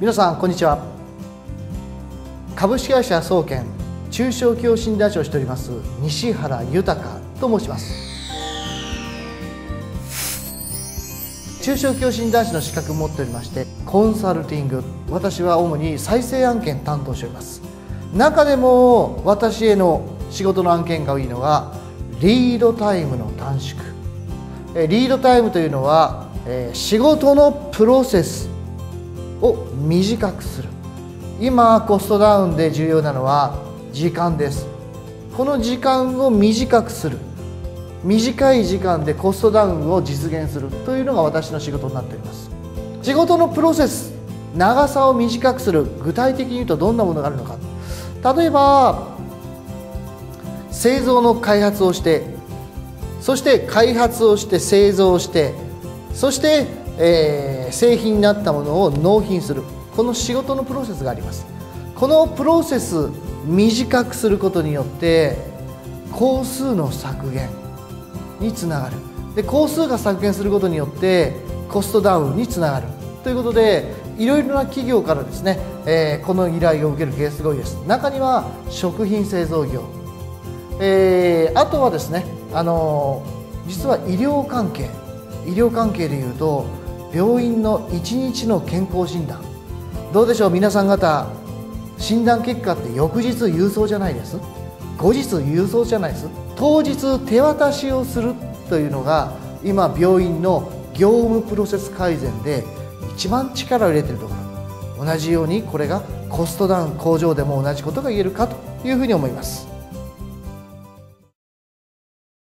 皆さんこんにちは。株式会社総研中小企業診断士をしております西原豊と申します。中小企業診断士の資格を持っておりましてコンサルティング私は主に再生案件担当しております。中でも私への仕事の案件が多いのがリードタイムの短縮。リードタイムというのは仕事のプロセスを短くする。今コストダウンで重要なのは時間です。この時間を短くする。短い時間でコストダウンを実現するというのが私の仕事になっております。仕事のプロセス長さを短くする。具体的に言うとどんなものがあるのか。例えば製造の開発をしてそして開発をして製造してそして、えー、製品になったものを納品する。この仕事のプロセスがあります。このプロセス短くすることによって工数の削減につながる。で工数が削減することによってコストダウンにつながる。ということでいろいろな企業からですね、えー、この依頼を受けるケースが多いです。中には食品製造業、えー、あとはですねあの実は医療関係。医療関係でいうと病院の1日の健康診断。どうでしょう皆さん方。診断結果って翌日郵送じゃないです。後日郵送じゃないです。当日手渡しをするというのが今病院の業務プロセス改善で一番力を入れてるところ。同じようにこれがコストダウン工場でも同じことが言えるかというふうに思います。